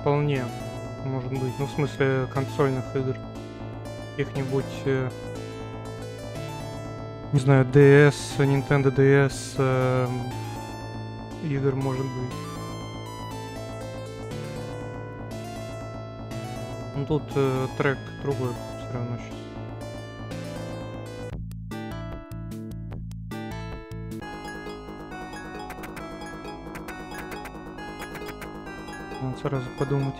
вполне может быть. Ну, в смысле, консольных игр. Каких-нибудь, э, не знаю, DS, Nintendo DS э, игр, может быть. Ну, тут э, трек другой все равно сейчас. Сразу подумать.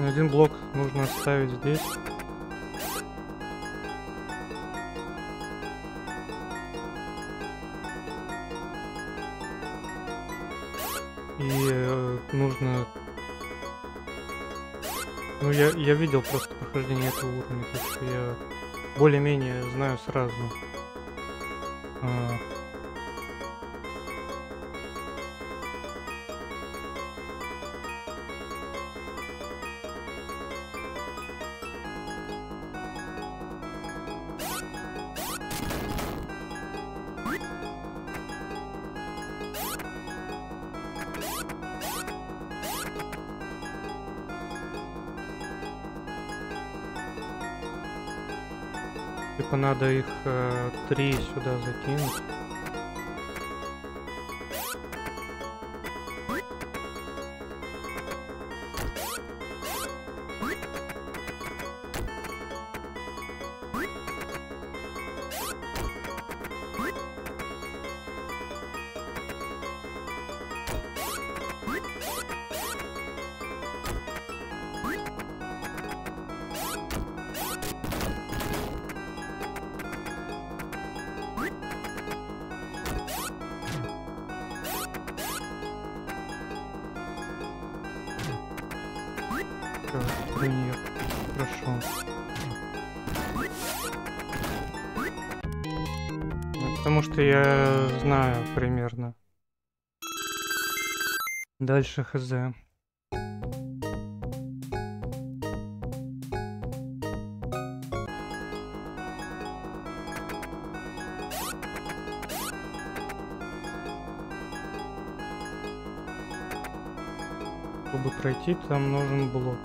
Один блок нужно оставить здесь. И э, нужно... Ну, я, я видел просто прохождение этого уровня, так что я более-менее знаю сразу, а, надо их э, три сюда закинуть. Нет. Хорошо. Ну, потому что я знаю примерно. Дальше хз. Чтобы пройти, там нужен блок.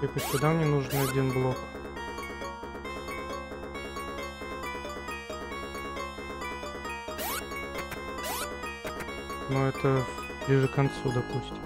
Типа сюда мне нужен один блок. Но это ближе к концу, допустим.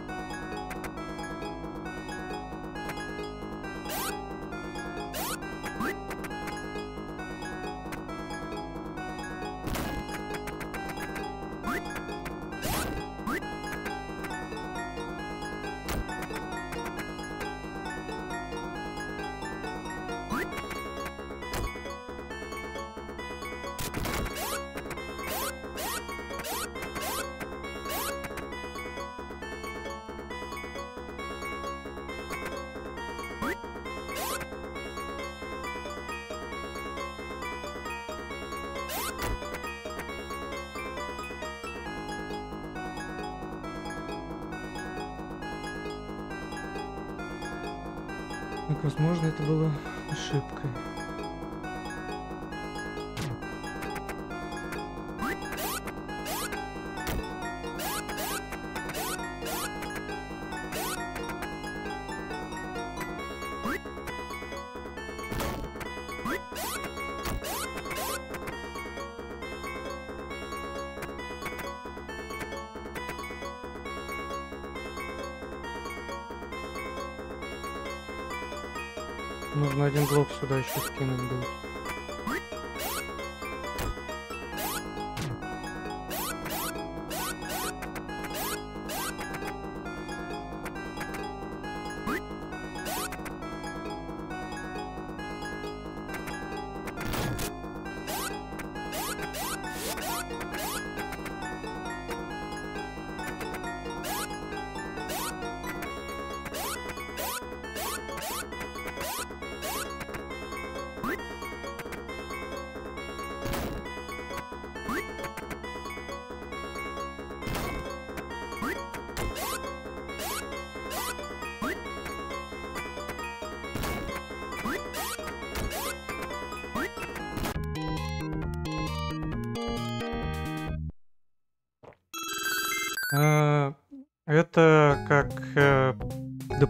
Нужно один блок сюда еще скинуть будет.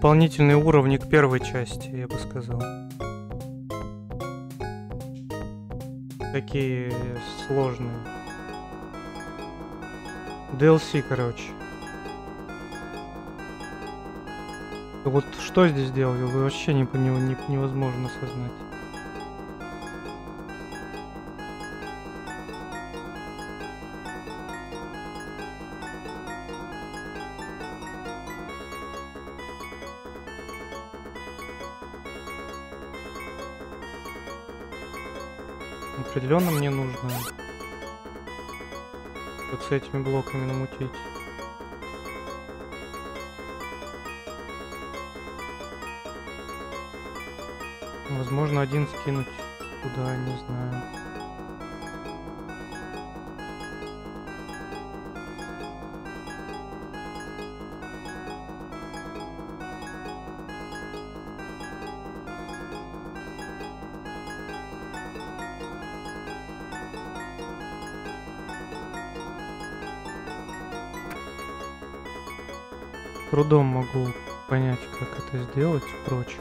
Дополнительные уровни к первой части, я бы сказал. Такие сложные. DLC, короче. Вот что здесь делали, вообще не, не- невозможно осознать. Определенно мне нужно вот с этими блоками намутить. Возможно, один скинуть туда, не знаю. Трудом могу понять, как это сделать и прочее.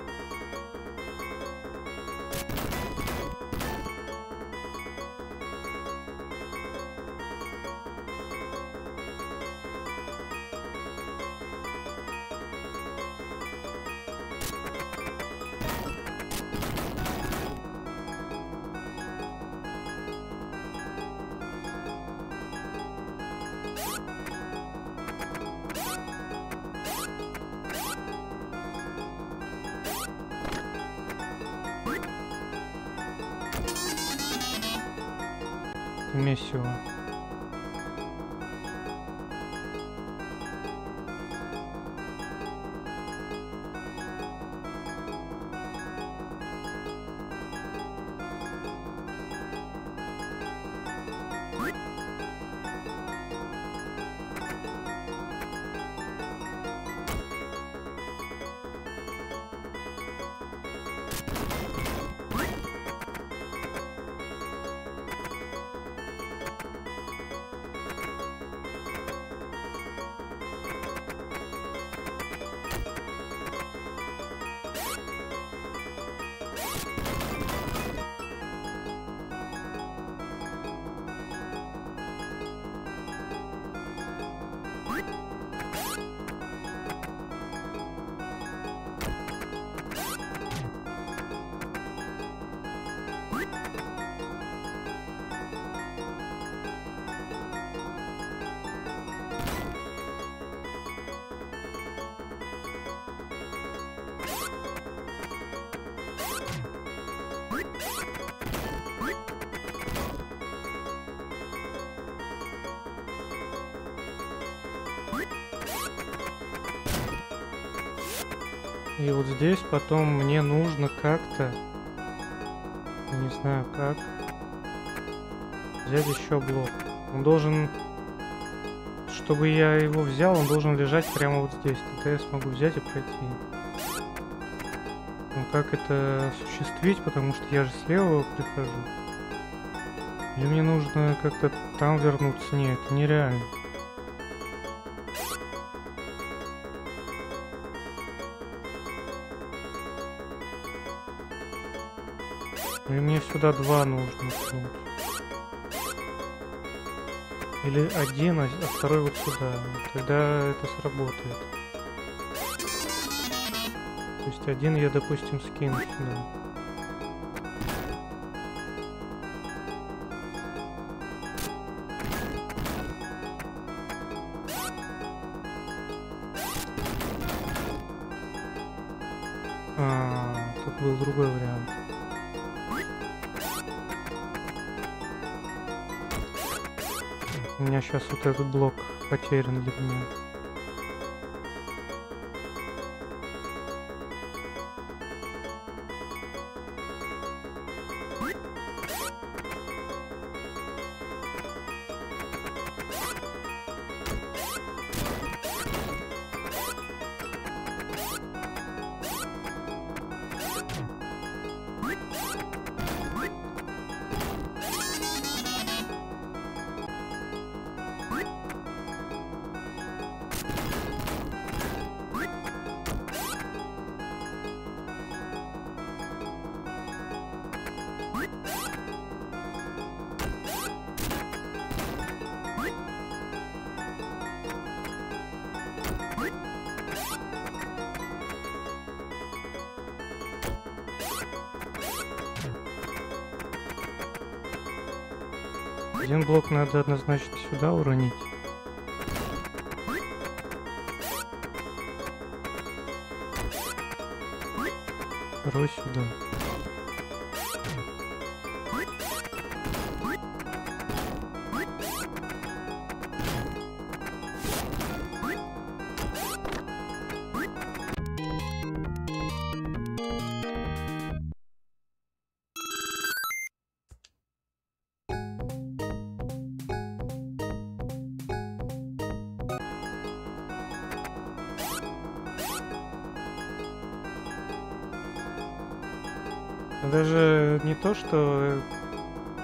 Месиво. И вот здесь потом мне нужно как-то, не знаю как, взять еще блок. Он должен, чтобы я его взял, он должен лежать прямо вот здесь. Тогда я смогу взять и пройти. Но как это осуществить, потому что я же слева прихожу. Или мне нужно как-то там вернуться? Нет, это нереально. Сюда два нужно ткнуть. Или один, а а второй вот сюда. Тогда это сработает. То есть один я, допустим, скину сюда. Сейчас вот этот блок потерян для меня. Один блок надо однозначно сюда уронить. Второй сюда.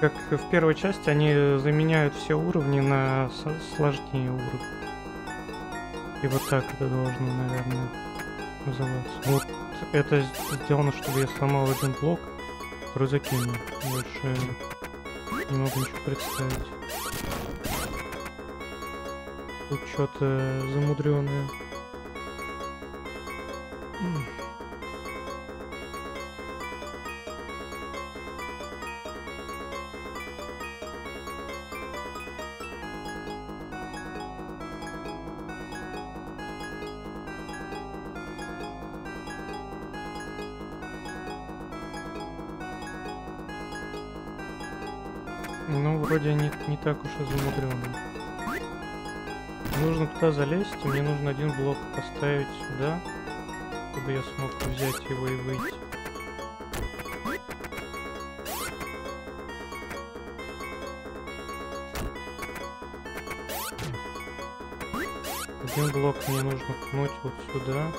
Как в первой части они заменяют все уровни на сложнее уровни. И вот так это должно, наверное, называться. Вот это сделано, чтобы я сломал один блок, второй закинул. Больше не могу ничего представить. Тут что-то замудренное. Ну, так уж и замудренно. Нужно туда залезть, мне нужно один блок поставить сюда, чтобы я смог взять его и выйти. Один блок мне нужно пнуть вот сюда.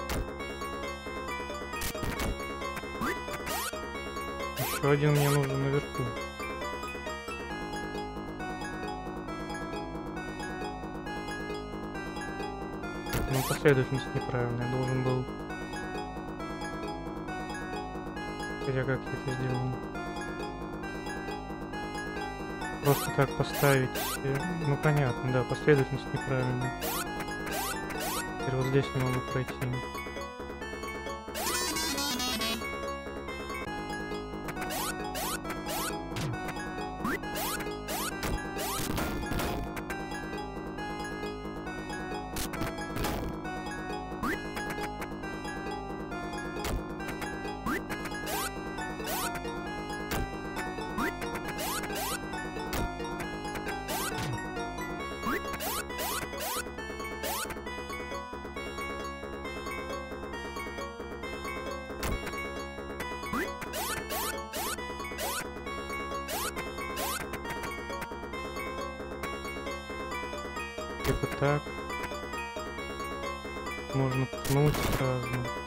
Еще один мне нужен наверху. Последовательность неправильная. Должен был... Хотя как я это сделал? Просто так поставить... Э, ну, понятно, да, последовательность неправильная. Теперь вот здесь не могу пройти. Так. Можно пнуть сразу.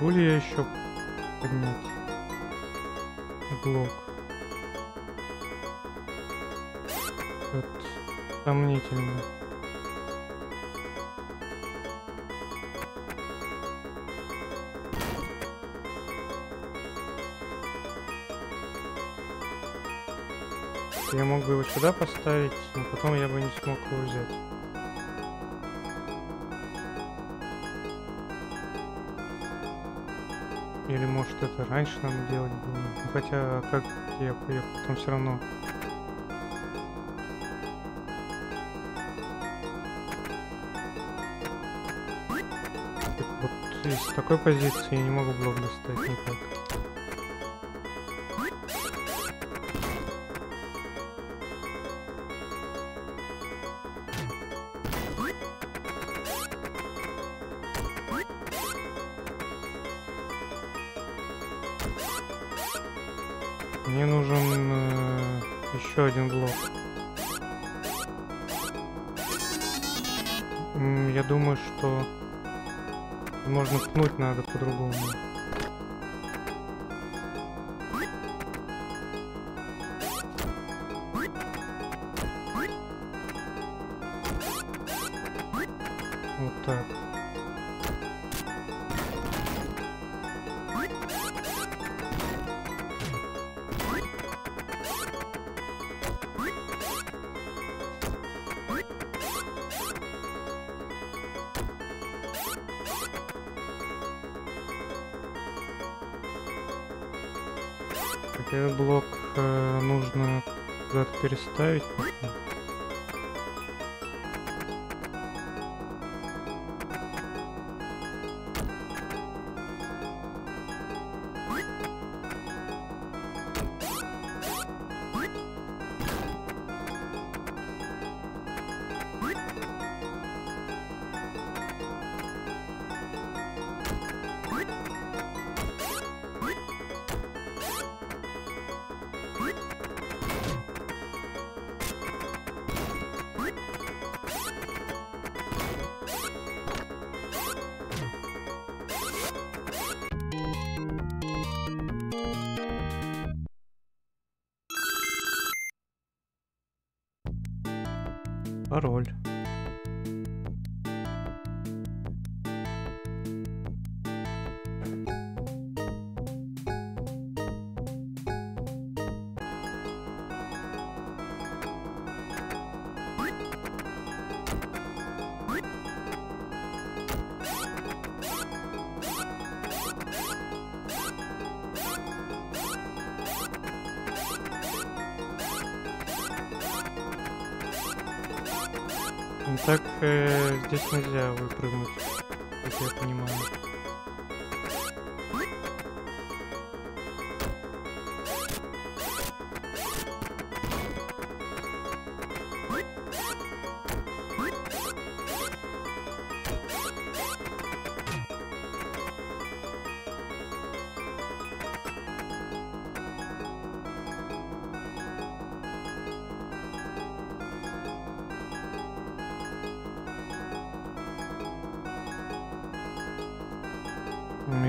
Могу ли я еще поднять блок? Вот сомнительно. Я мог бы его сюда поставить, но потом я бы не смог его взять. Или может это раньше надо делать было. Ну, хотя как я поехал, там все равно. Вот из такой позиции я не могу блок достать никак. Этот блок э, нужно куда-то переставить.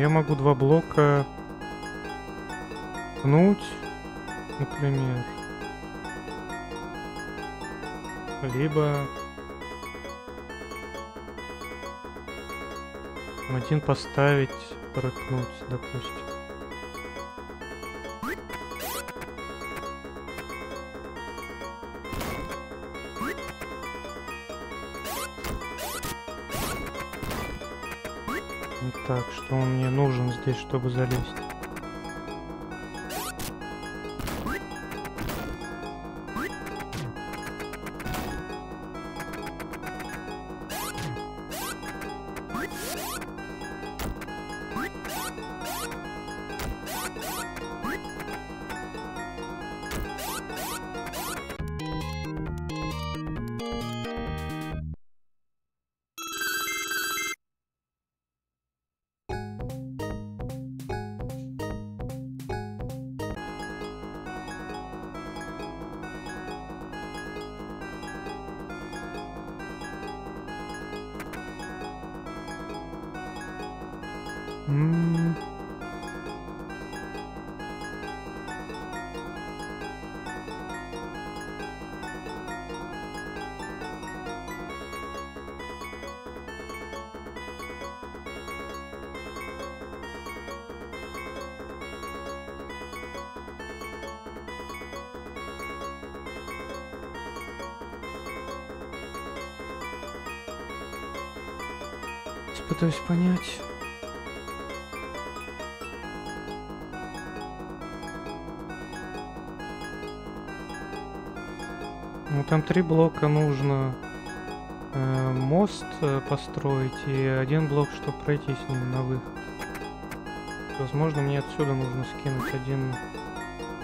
Я могу два блока пнуть, например. Либо один поставить, пнуть, допустим. Чтобы залезть? М. Пытаюсь понять. Там три блока нужно э, мост э, построить и один блок, чтобы пройти с ним на выход. Возможно, мне отсюда нужно скинуть один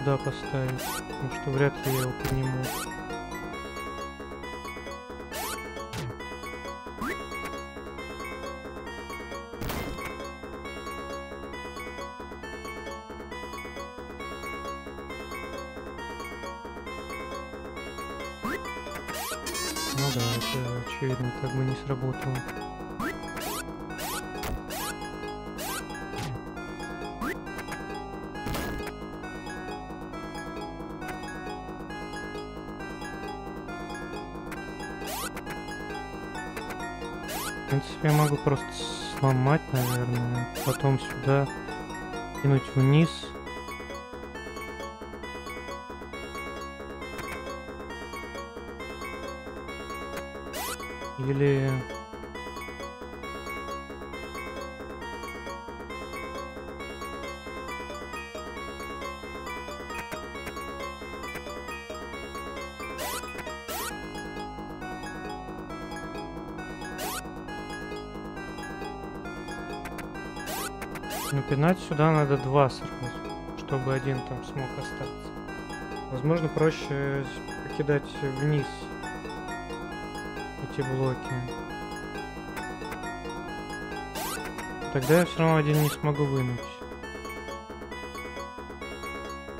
туда поставить, потому что вряд ли я его подниму. Сработало. В принципе, я могу просто сломать, наверное, потом сюда кинуть вниз. Или... Ну, пинать сюда надо два сразу, чтобы один там смог остаться. Возможно, проще покидать вниз эти блоки. Тогда я все равно один не смогу вынуть.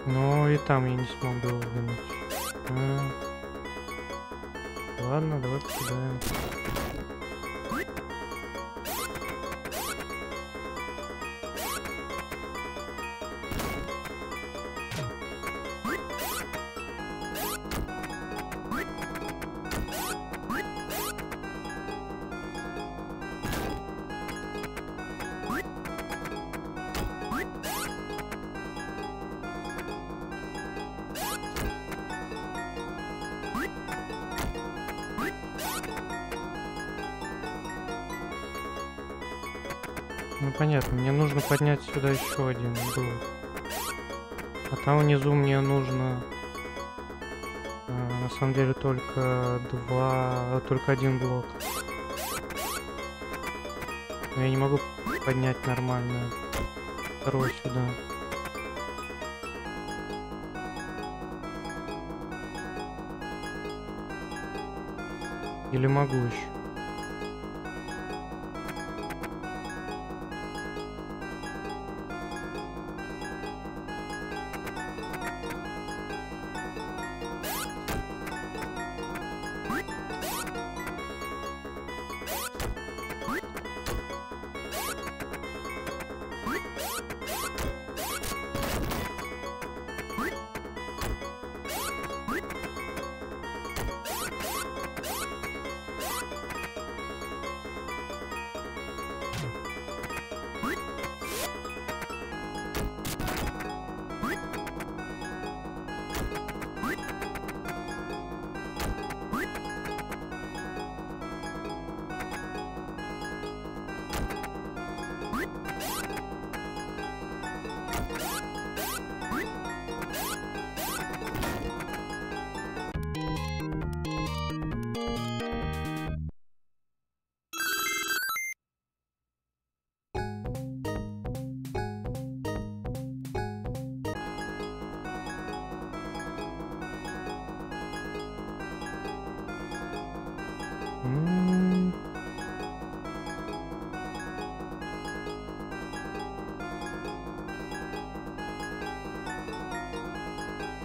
Но и там я не смогу вынуть. А. Ладно, давай покидаем. Ну понятно, мне нужно поднять сюда еще один блок. А там внизу мне нужно а, на самом деле только два, только один блок. Но я не могу поднять нормально второй сюда. Или могу еще?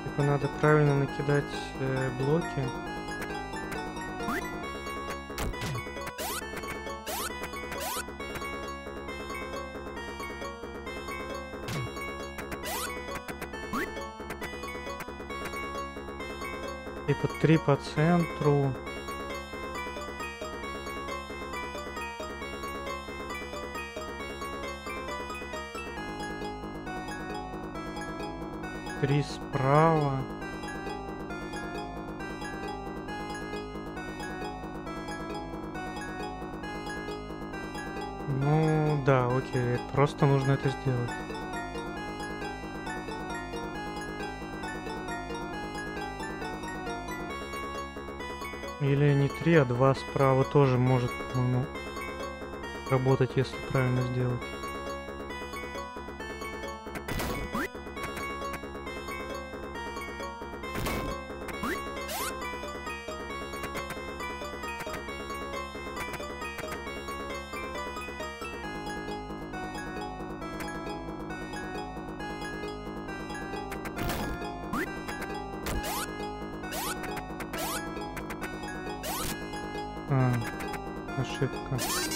Типа надо правильно накидать э, блоки. Типа три по центру. Три справа. Ну да, окей, просто нужно это сделать. Или не три, а два справа тоже может ну, работать, если правильно сделать. А, ошибка.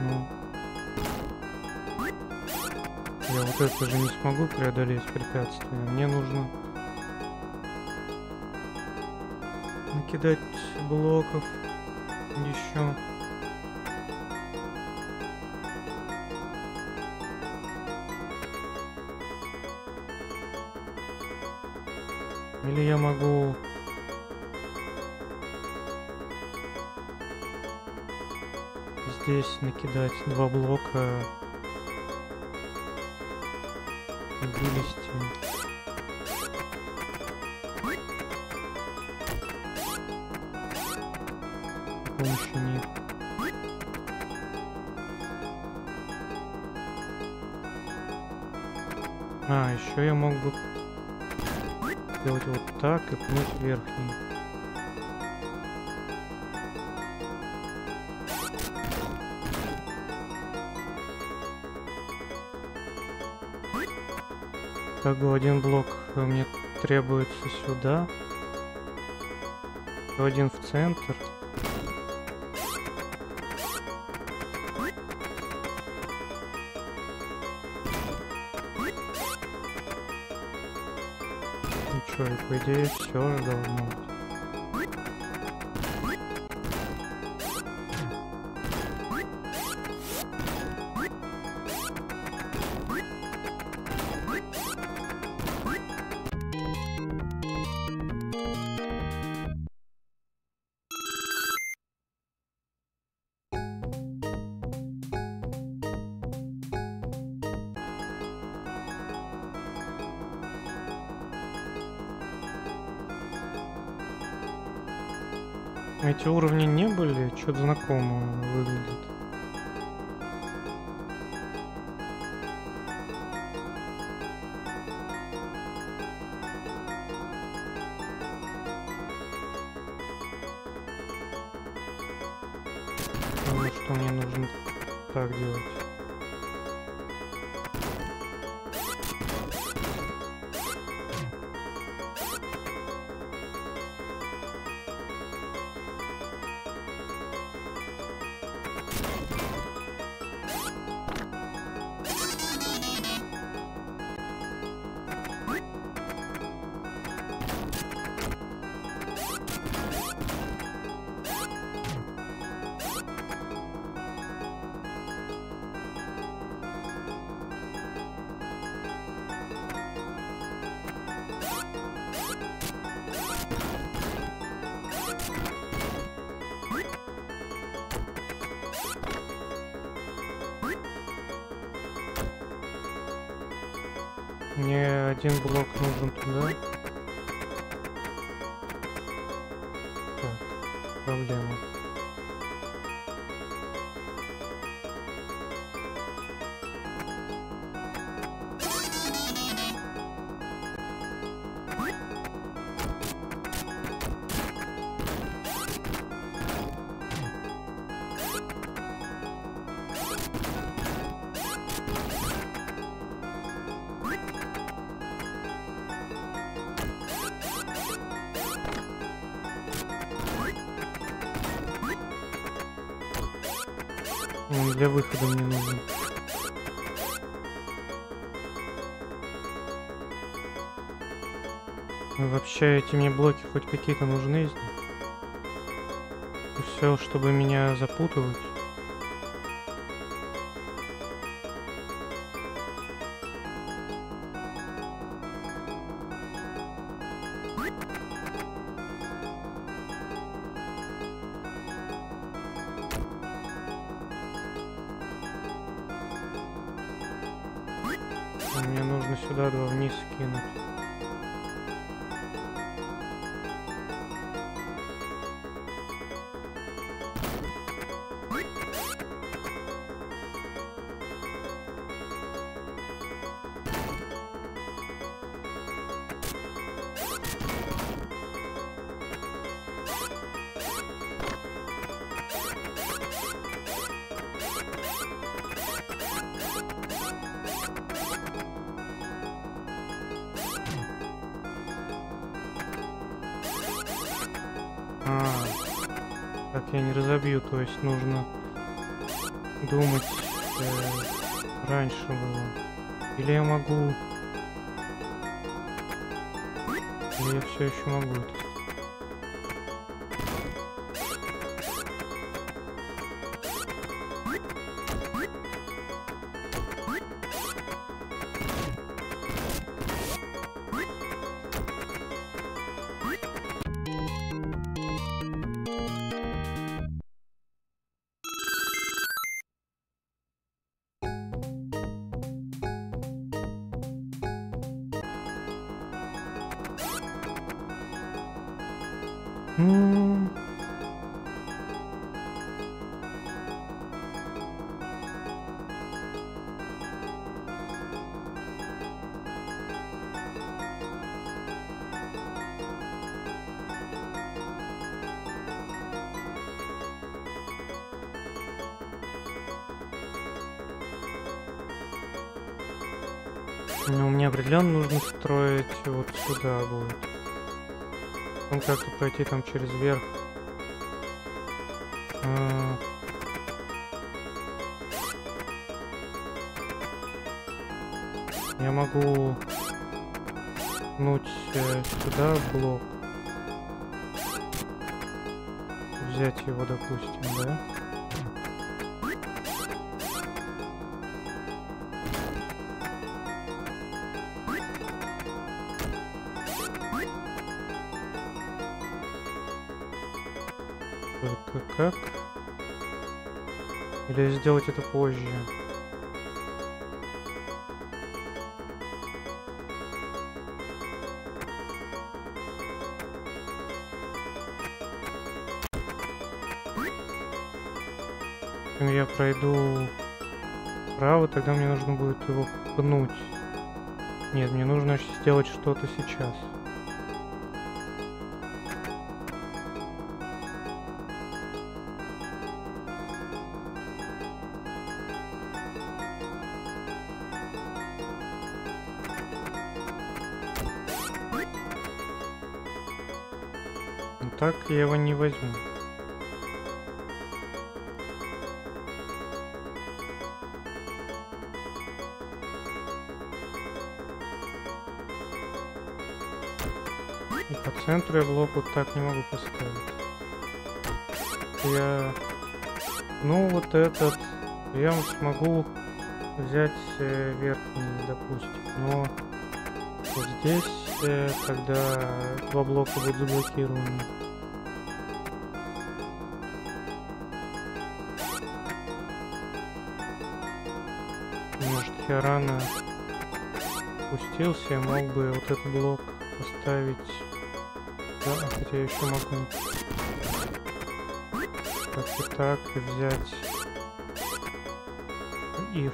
Но... Я вот это же не смогу преодолеть препятствие. Мне нужно накидать блоков еще. Накидать два блока и вылезти. Них. А, еще я мог бы сделать вот так и пнуть верхний. Как бы один блок мне требуется сюда. Один в центр. Ничего, и по идее все должно Потому что мне нужно так делать. Он для выхода мне нужен. Ну, Вообще эти мне блоки хоть какие-то нужны. Все, чтобы меня запутывать. М. Ну, мне определенно нужно строить вот сюда будет. Потом как-то пройти там через верх. А. Я могу пнуть э, сюда блок. Взять его, допустим, да? Сделать это позже? Я пройду вправо, тогда мне нужно будет его пнуть. Нет, мне нужно сделать что-то сейчас. Я его не возьму. И по центру я блок вот так не могу поставить. Я... Ну, вот этот... Я смогу взять э, верхний, допустим. Но вот здесь э, тогда два блока будут заблокированы. Я рано спустился, я мог бы вот этот блок поставить... Да, хотя я еще могу. Так и так, и взять их.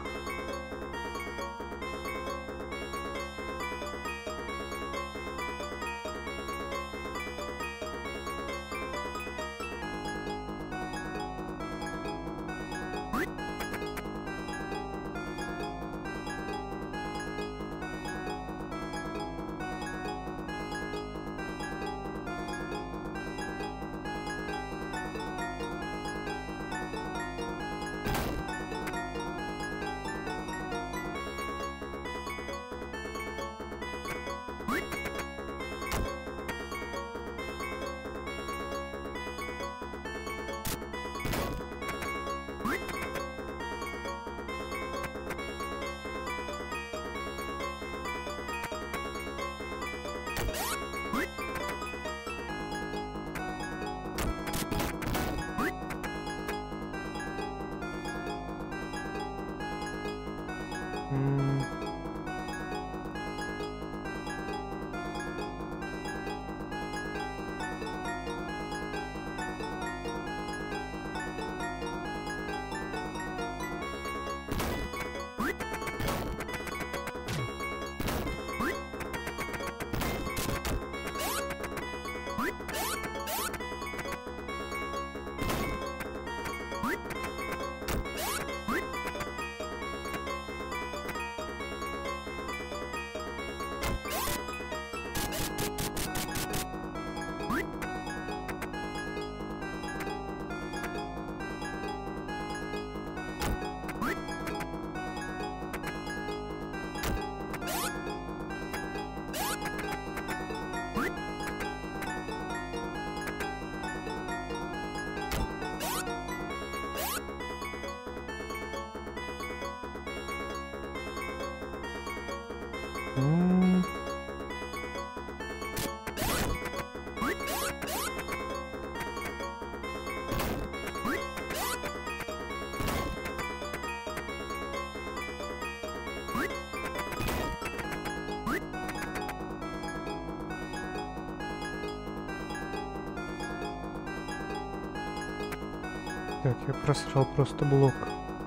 Я просрал просто блок,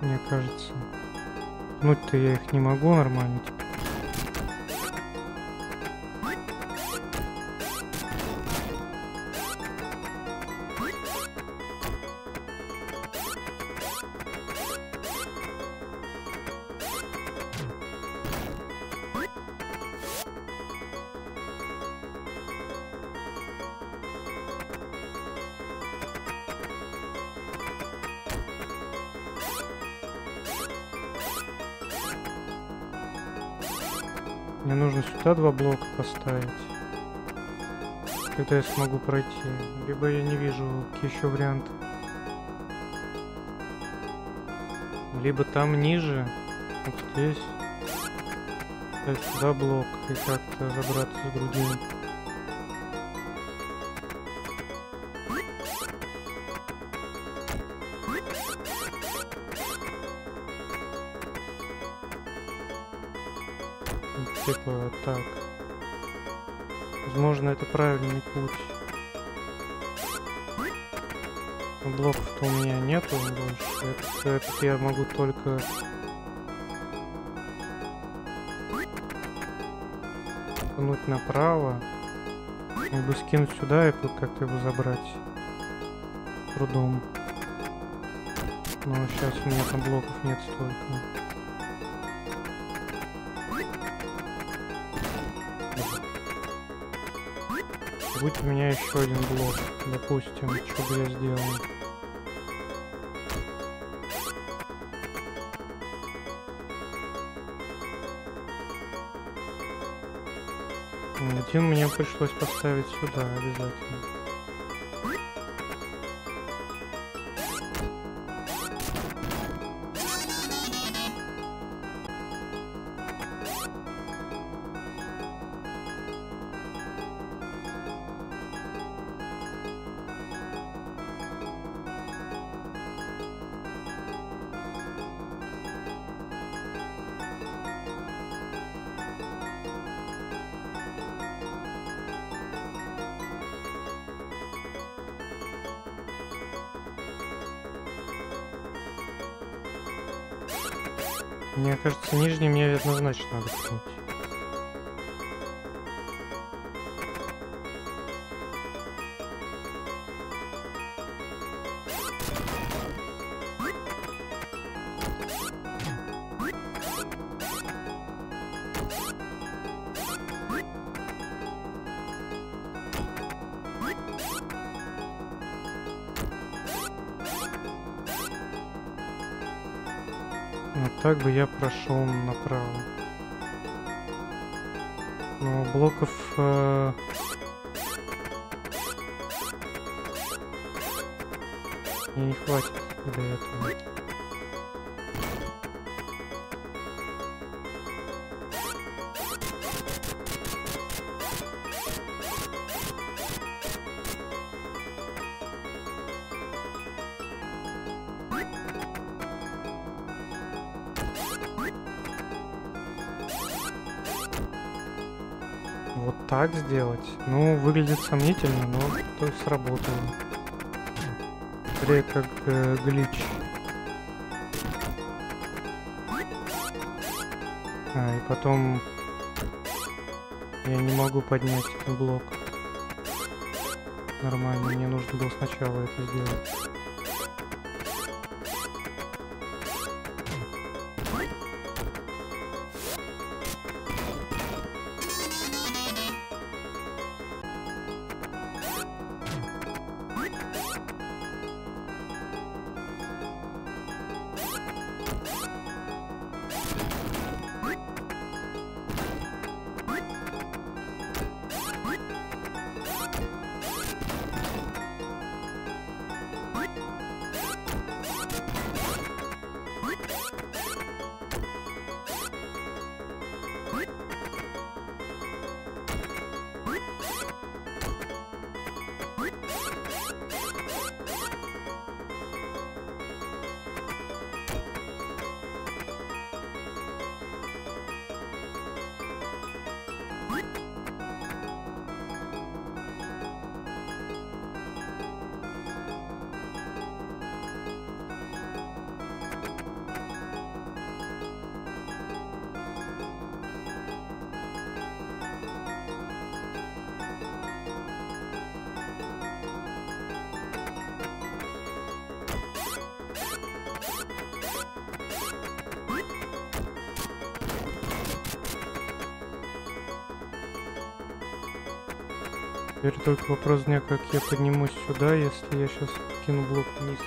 мне кажется. Пнуть-то я их не могу нормально теперь. Сюда два блока поставить. Тогда я смогу пройти. Либо я не вижу еще варианты. Либо там ниже, вот здесь. Ставить сюда блок и как-то забраться с другим. Типа так. Возможно, это правильный путь. Блоков-то у меня нету больше. Этот, этот я могу только... Пнуть направо. Либо скинуть сюда и как-то его забрать. Трудом. Но сейчас у меня там блоков нет столько. Будь у меня еще один блок, допустим, что бы я сделал? Один мне пришлось поставить сюда обязательно. Мне кажется, нижний мне однозначно надо так бы я прошел направо. Но блоков... Э... мне не хватит для этого. Так сделать. Ну, выглядит сомнительно, но то сработало. Скорее как э, глич. А, и потом я не могу поднять блок. Нормально, мне нужно было сначала это сделать. Только вопрос дня, как я поднимусь сюда, если я сейчас кину блок вниз.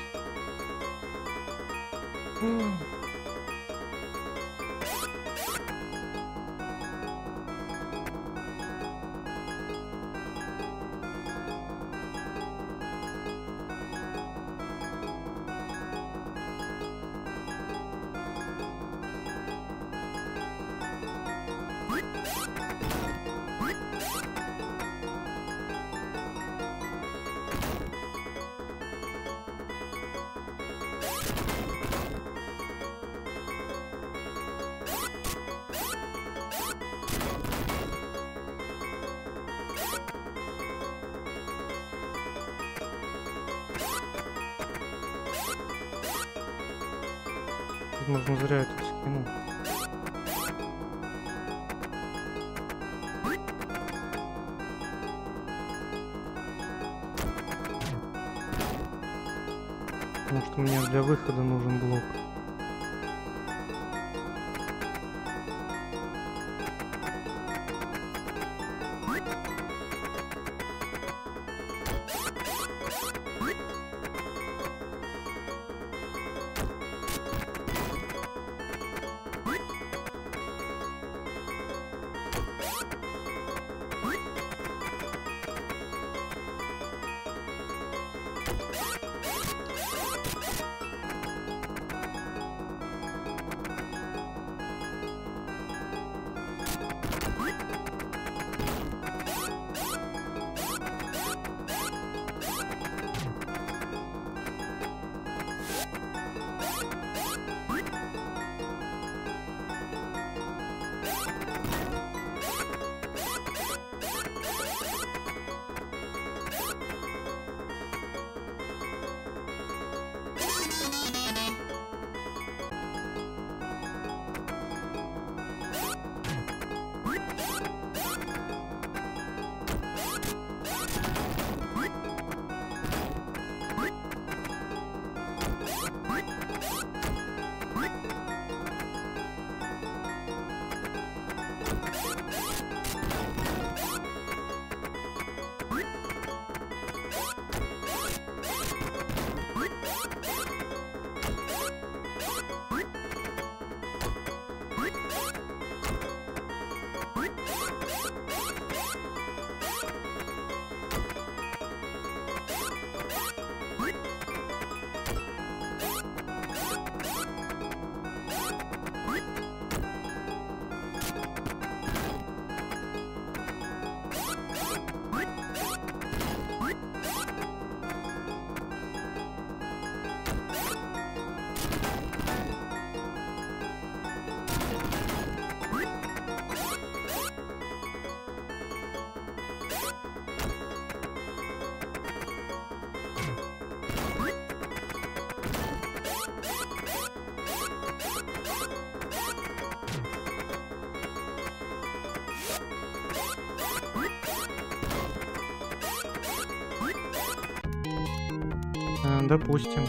Допустим.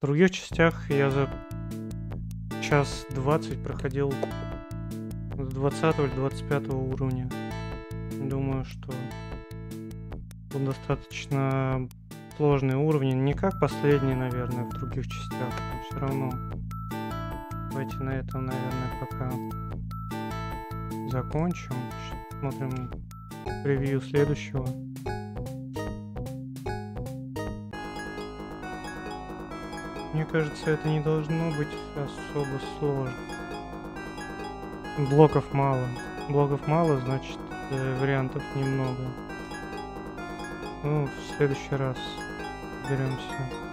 В других частях я за час 20 проходил с 20 или 25 уровня. Думаю, что тут достаточно сложные уровни. Не как последние, наверное, в других частях, но все равно. Давайте на этом, наверное, пока закончим. Смотрим превью следующего. Кажется, это не должно быть особо сложно. Блоков мало. Блоков мало, значит, э, вариантов немного. Ну, в следующий раз беремся.